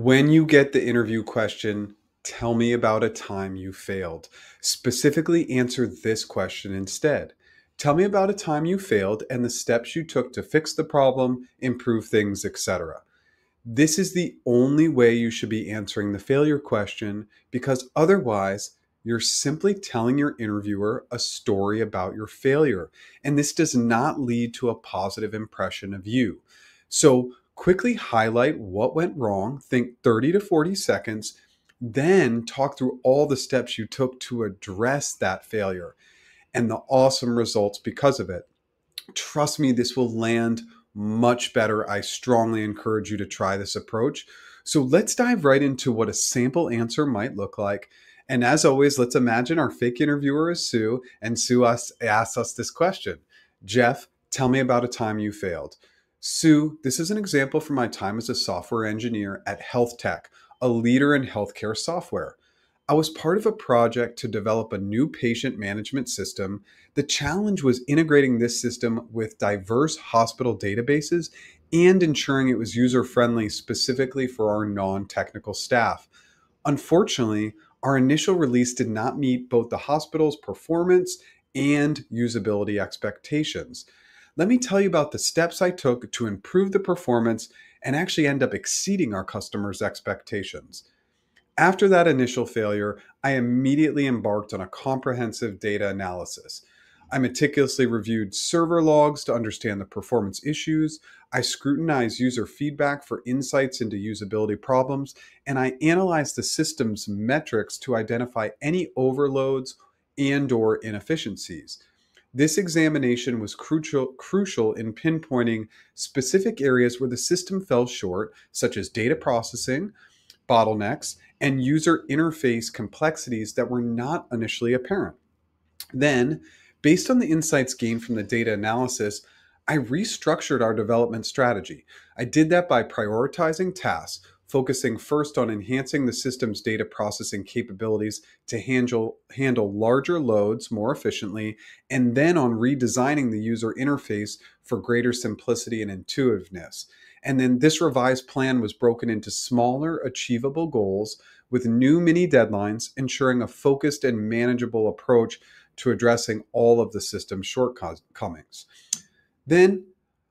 When you get the interview question, tell me about a time you failed. Specifically, answer this question instead. Tell me about a time you failed and the steps you took to fix the problem, improve things, etc. This is the only way you should be answering the failure question because otherwise, you're simply telling your interviewer a story about your failure. And this does not lead to a positive impression of you. So, quickly highlight what went wrong, think 30 to 40 seconds, then talk through all the steps you took to address that failure and the awesome results because of it. Trust me, this will land much better. I strongly encourage you to try this approach. So let's dive right into what a sample answer might look like. And as always, let's imagine our fake interviewer is Sue, and Sue asks us this question Jeff, tell me about a time you failed. Sue, this is an example from my time as a software engineer at Health Tech, a leader in healthcare software. I was part of a project to develop a new patient management system. The challenge was integrating this system with diverse hospital databases and ensuring it was user friendly specifically for our non technical staff. Unfortunately, our initial release did not meet both the hospital's performance and usability expectations. Let me tell you about the steps I took to improve the performance and actually end up exceeding our customers' expectations. After that initial failure, I immediately embarked on a comprehensive data analysis. I meticulously reviewed server logs to understand the performance issues. I scrutinized user feedback for insights into usability problems, and I analyzed the system's metrics to identify any overloads and or inefficiencies. This examination was crucial, crucial in pinpointing specific areas where the system fell short, such as data processing, bottlenecks, and user interface complexities that were not initially apparent. Then, based on the insights gained from the data analysis, I restructured our development strategy. I did that by prioritizing tasks, focusing first on enhancing the system's data processing capabilities to handle, handle larger loads more efficiently, and then on redesigning the user interface for greater simplicity and intuitiveness. And then this revised plan was broken into smaller, achievable goals with new mini deadlines, ensuring a focused and manageable approach to addressing all of the system's shortcomings. Then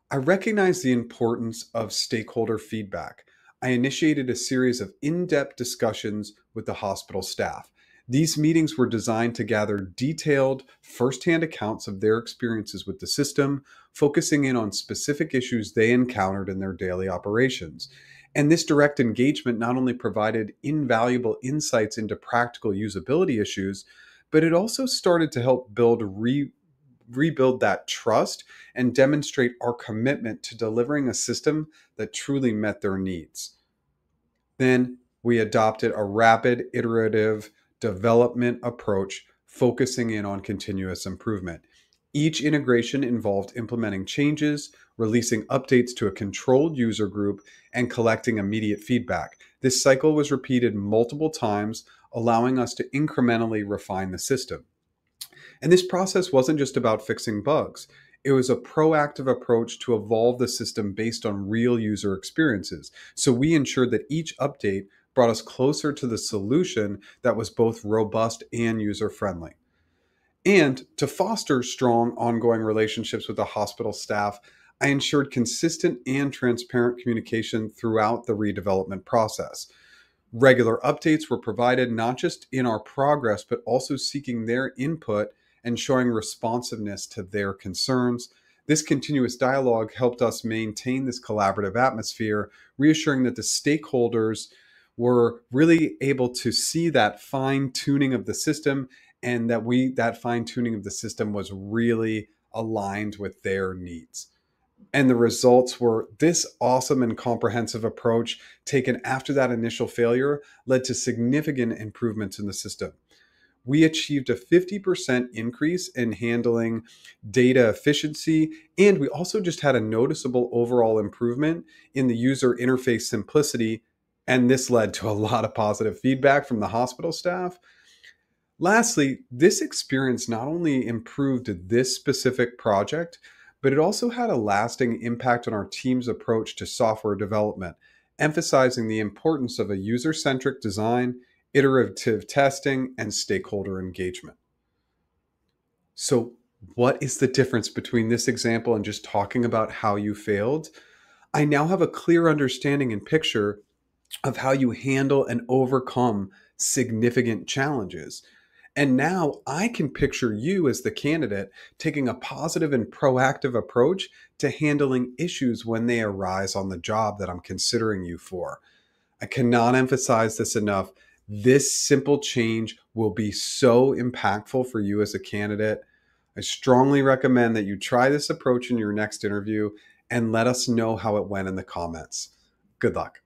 I recognize the importance of stakeholder feedback. I initiated a series of in depth discussions with the hospital staff. These meetings were designed to gather detailed, firsthand accounts of their experiences with the system, focusing in on specific issues they encountered in their daily operations. And this direct engagement not only provided invaluable insights into practical usability issues, but it also started to help build re- rebuild that trust and demonstrate our commitment to delivering a system that truly met their needs. Then we adopted a rapid iterative development approach focusing in on continuous improvement. Each integration involved implementing changes, releasing updates to a controlled user group, and collecting immediate feedback. This cycle was repeated multiple times, allowing us to incrementally refine the system. And this process wasn't just about fixing bugs. It was a proactive approach to evolve the system based on real user experiences. So we ensured that each update brought us closer to the solution that was both robust and user friendly. And to foster strong ongoing relationships with the hospital staff, I ensured consistent and transparent communication throughout the redevelopment process. Regular updates were provided not just in our progress, but also seeking their input and showing responsiveness to their concerns. This continuous dialogue helped us maintain this collaborative atmosphere, reassuring that the stakeholders were really able to see that fine tuning of the system and that we that fine tuning of the system was really aligned with their needs. And the results were this awesome and comprehensive approach taken after that initial failure led to significant improvements in the system. We achieved a 50% increase in handling data efficiency, and we also just had a noticeable overall improvement in the user interface simplicity. And this led to a lot of positive feedback from the hospital staff, Lastly, this experience not only improved this specific project, but it also had a lasting impact on our team's approach to software development. emphasizing the importance of a user centric design, iterative testing, and stakeholder engagement. So, what is the difference between this example and just talking about how you failed? I now have a clear understanding and picture of how you handle and overcome significant challenges. And now I can picture you as the candidate taking a positive and proactive approach to handling issues when they arise on the job that I'm considering you for. I cannot emphasize this enough. This simple change will be so impactful for you as a candidate. I strongly recommend that you try this approach in your next interview and let us know how it went in the comments. Good luck.